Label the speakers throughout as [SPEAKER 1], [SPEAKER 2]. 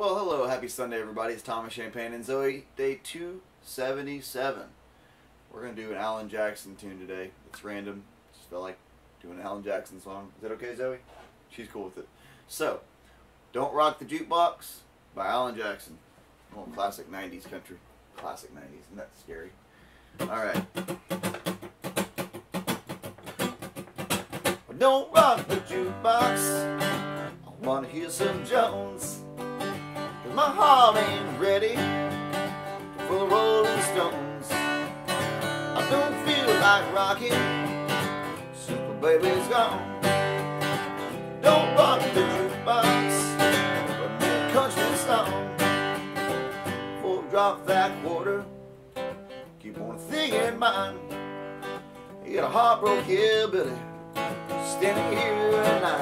[SPEAKER 1] Well, hello, happy Sunday, everybody. It's Thomas Champagne and Zoe, day 277. We're going to do an Alan Jackson tune today. It's random. Just felt like doing an Alan Jackson song. Is that okay, Zoe? She's cool with it. So, Don't Rock the Jukebox by Alan Jackson. Well, classic 90s country. Classic 90s. Isn't that scary? Alright. Don't rock the jukebox. I want to hear some Jones. My heart ain't ready for the Rolling Stones. I don't feel like rocking. Super baby's gone. Don't rock the jukebox. But me a country song. Before we drop that quarter, keep one thing in mind. You got a heartbroken hillbilly standing here in line.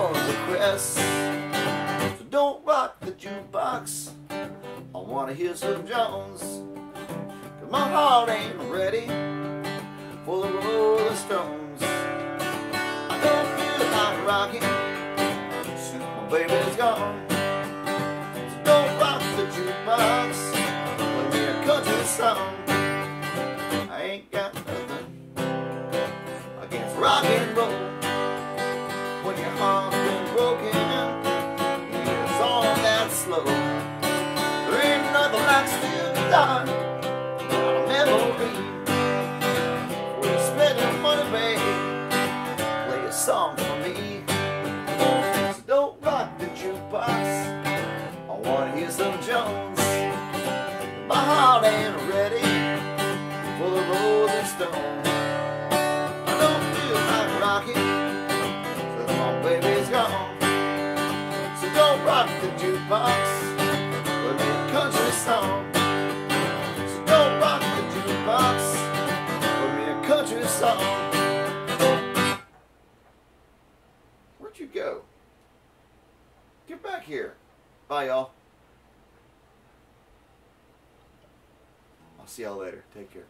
[SPEAKER 1] Make one request? So don't rock the jukebox. I wanna hear some Jones. Cause my heart ain't ready for the Rolling Stones. I don't feel like rocking since my baby's gone. So don't rock the jukebox. Play me a country song. So don't rock the jukebox. I wanna hear some Jones. My heart ain't ready for the Rolling Stones. I don't feel like my baby's gone. So don't rock the jukebox, song. So don't rock the jukebox, play me a country song. Where'd you go? Get back here. Bye, y'all. I'll see y'all later. Take care.